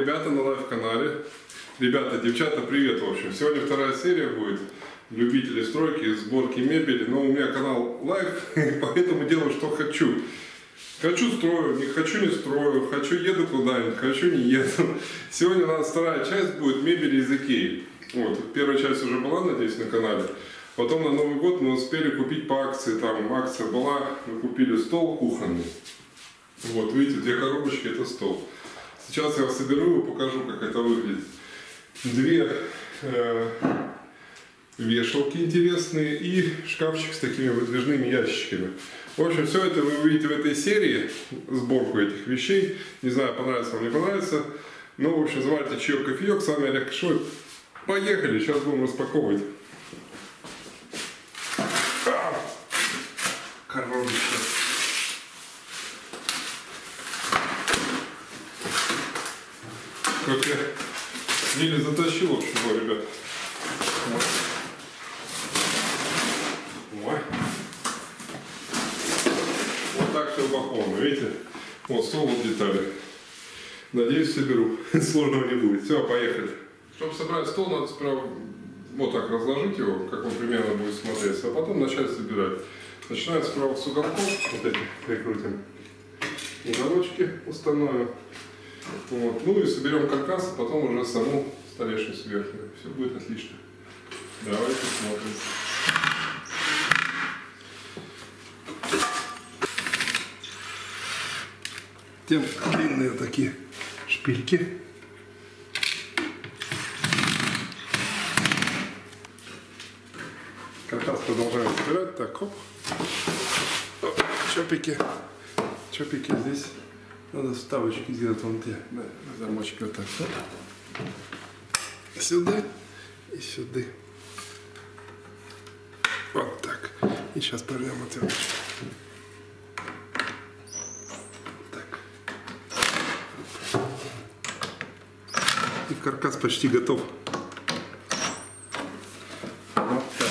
ребята на live-канале. Ребята, девчата, привет, в общем. Сегодня вторая серия будет. Любители стройки, сборки мебели. Но у меня канал live, поэтому делаю, что хочу. Хочу строю, не хочу не строю, хочу еду куда-нибудь, хочу не еду. Сегодня у нас вторая часть будет мебели из Икеи. Вот, первая часть уже была, надеюсь, на канале. Потом на Новый год мы успели купить по акции, там акция была, мы купили стол кухонный. Вот, видите, две коробочки, это стол. Сейчас я его соберу и покажу, как это выглядит. Две э, вешалки интересные и шкафчик с такими выдвижными ящичками. В общем, все это вы увидите в этой серии, сборку этих вещей. Не знаю, понравится вам, не понравится. Ну, в общем, заварите чаек, кофеек. С вами Олег Кашой. Поехали, сейчас будем распаковывать. А! Коробочка. Как я еле затащил, в общем, ребят. Ой. Вот так все упаковано, видите? Вот стол, вот детали. Надеюсь, соберу. Сложного не будет. Все, поехали. Чтобы собрать стол, надо сперва вот так разложить его, как он примерно будет смотреться, а потом начать собирать. Начинается справа с уголков, вот эти прикрутим уголочки, установим. Вот. Ну и соберем каркас, а потом уже саму столешницу верхнюю. Все будет отлично. Давайте смотрим. Тем длинные такие шпильки. Каркас продолжаем собирать. Так, хоп. Оп, Чопики. Чопики здесь. Надо вставочки сделать вон те. Да, замочки вот так. Вот. Сюда и сюда. Вот так. И сейчас порвем отверточку. Так. И каркас почти готов. Вот так.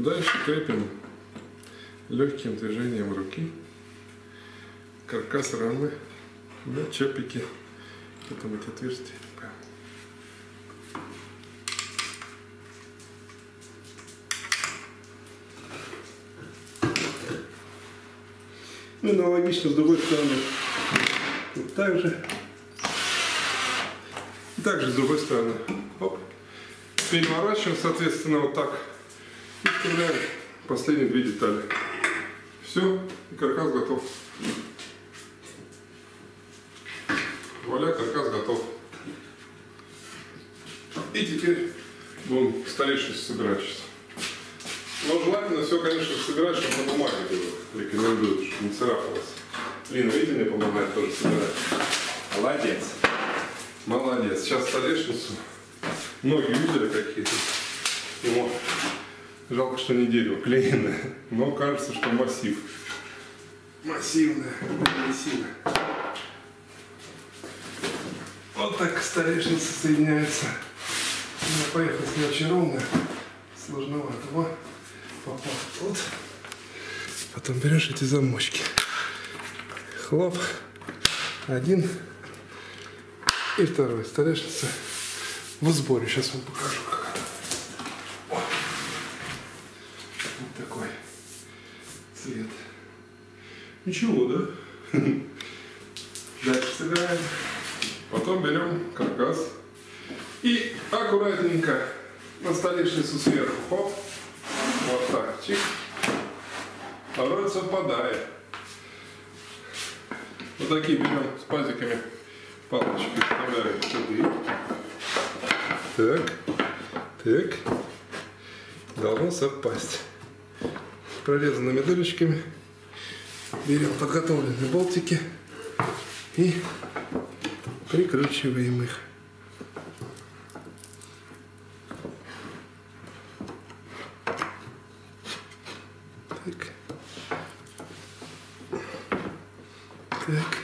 Дальше крепим легким движением руки каркас рамы на чопики. Потом эти отверстия. Ну, аналогично с другой стороны. Вот так же. Также с другой стороны. Оп. Переворачиваем, соответственно, вот так. И вставляем последние две детали. Все, и каркас готов. Вуаля, каркас готов. И теперь будем столешницу собирать сейчас. Но желательно все, конечно, собирать, чтобы на бумаге было. Рекомендую, чтобы не царапалось. Лина, видите, мне помогает тоже собирать. Молодец. Молодец. Сейчас столешницу. Ноги видели какие-то? Ему жалко, что не дерево, клеенное. Но кажется, что массив. Массивное, массивное. Вот так столешница соединяется. Я поехал не очень ровно. Сложновато. Вот. Попал тут. Потом берешь эти замочки. Хлоп. Один. И второй. Столешница в сборе. Сейчас вам покажу, как это. О. Вот такой цвет. Ничего, да? Дальше собираем. Потом берем каркас и аккуратненько на столешницу сверху. Хоп. Вот так. Чик. Порой совпадает. Вот такие берем с пазиками палочки вставляем сюда. Так. Так. Должно совпасть. Прорезанными дырочками берем подготовленные болтики и прикручиваем их. Так. Так.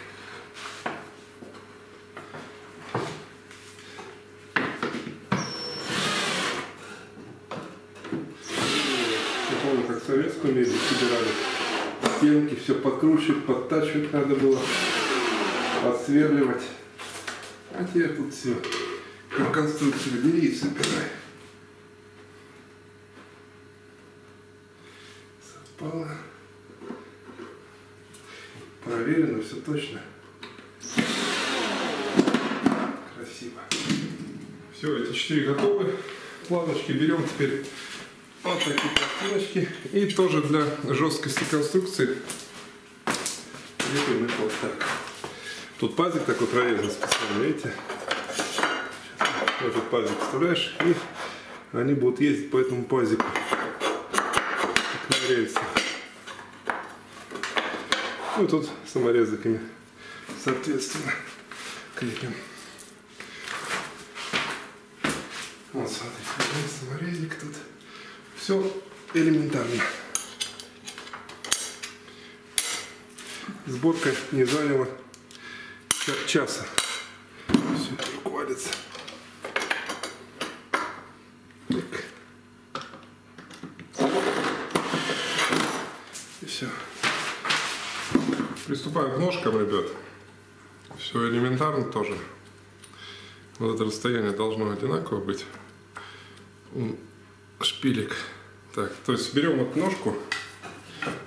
Помню, как советскую мебель стенки, все подкручивать, подтачивать надо было, подсверливать. А теперь тут все как конструкцию бери и собирай. Совпало. Проверено, все точно. Красиво. Все, эти четыре готовы. Планочки берем теперь вот такие пластиночки. И тоже для жесткости конструкции крепим их вот так. Тут пазик такой прорезан специально, видите? Этот пазик вставляешь, и они будут ездить по этому пазику. Как на. Ну и тут саморезиками, соответственно, крепим. Вот, смотрите, саморезик тут. Все элементарно. Сборка не заняла часа. Все. Так. И все. Приступаем к ножкам, ребят. Все элементарно тоже. Вот это расстояние должно одинаково быть. Шпилек. Так, то есть берем вот ножку,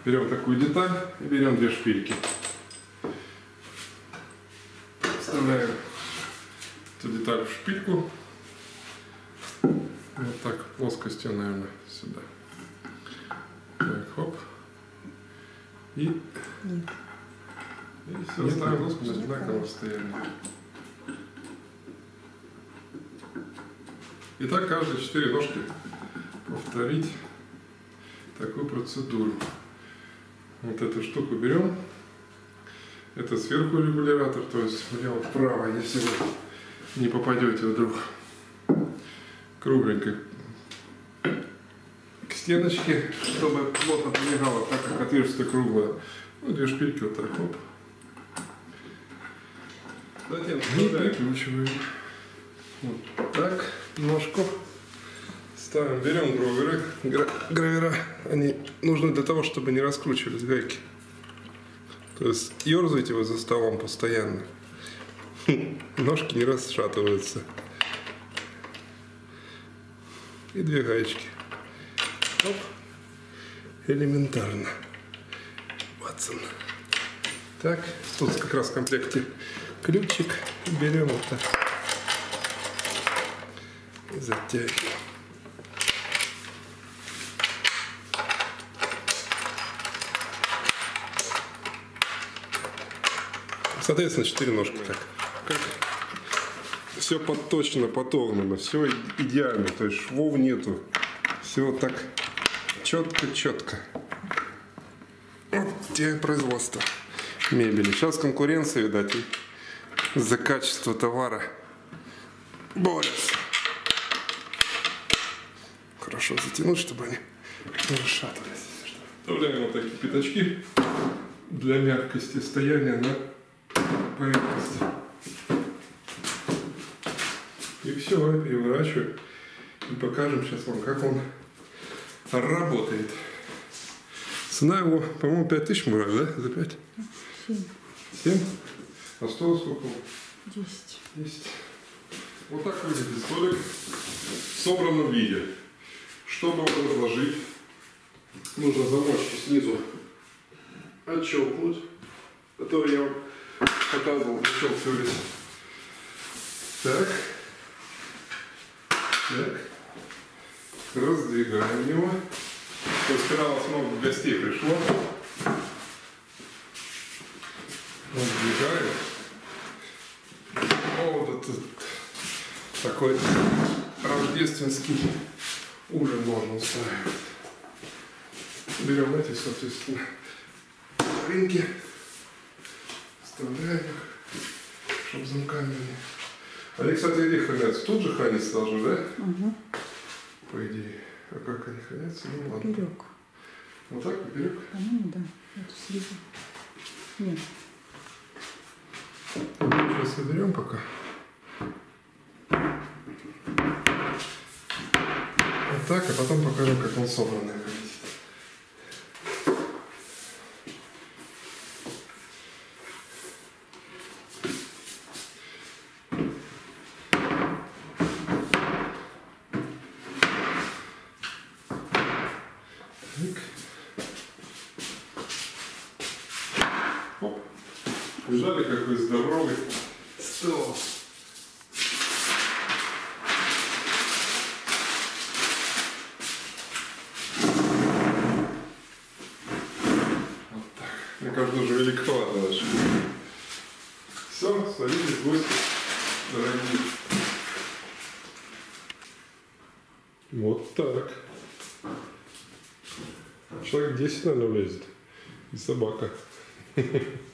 берем такую деталь и берем две шпильки. Вставляем эту деталь в шпильку. Вот так, плоскостью, наверное, сюда. Так, хоп. И, и все, ставим ножку на одинаковом расстоянии. И так каждые четыре ножки повторить такую процедуру. Вот эту штуку берем. Это сверху регулятор, то есть влево-вправо, если вы не попадете вдруг кругленькой к стеночке, чтобы плотно прилегало, так как отверстие круглое. Ну, две шпильки вот так, оп. Затем и прикручиваем. Вот так, ножку. Ставим, берем гроверы. Гравера, они нужны для того, чтобы не раскручивались гайки. То есть ерзайте вы за столом постоянно. Ножки не расшатываются. И две гаечки. Оп. Элементарно. Ватсон. Так, тут как раз в комплекте ключик. Берем вот так. И затягиваем. Соответственно, четыре ножки так. Как все подточено, потогнано, все идеально, то есть швов нету. Все так четко-четко. Вот те производства мебели. Сейчас конкуренция, видать, за качество товара борются. Хорошо затянуть, чтобы они не расшатывались. Вставляем вот такие пятачки для мягкости стояния на поверхности. И все, переворачиваю. И покажем сейчас вам, как он работает. Цена его, по-моему, 5 тысяч мы брали, да? За 5? 7. 7? А стоил сколько? 10. 10. Вот так выглядит столик в собранном виде. Чтобы его разложить, нужно замочки снизу отщелкнуть, который я вам показывал, отщелкивались. Так. Так. Раздвигаем его. То есть, когда у вас много гостей пришло, раздвигаем. О, вот этот такой рождественский ужин можно устраивать. Берем эти, соответственно, рынки, вставляем их, чтобы замками они. Они, кстати, где хранятся? Тут же храниться должны, да? Угу. По идее. А как они хранятся? Ну ладно. Поперек. Вот так, поперек? По-моему, да. Вот снизу. Нет. Сейчас соберем пока. Вот так, а потом покажем, как он собранный выглядит. Так. Оп. Жали какой здоровый стол. Вот так. Мне кажется, уже великовато даже. Все, садитесь, гости, дорогие. Вот так. Человек 10, наверное, влезет. И собака.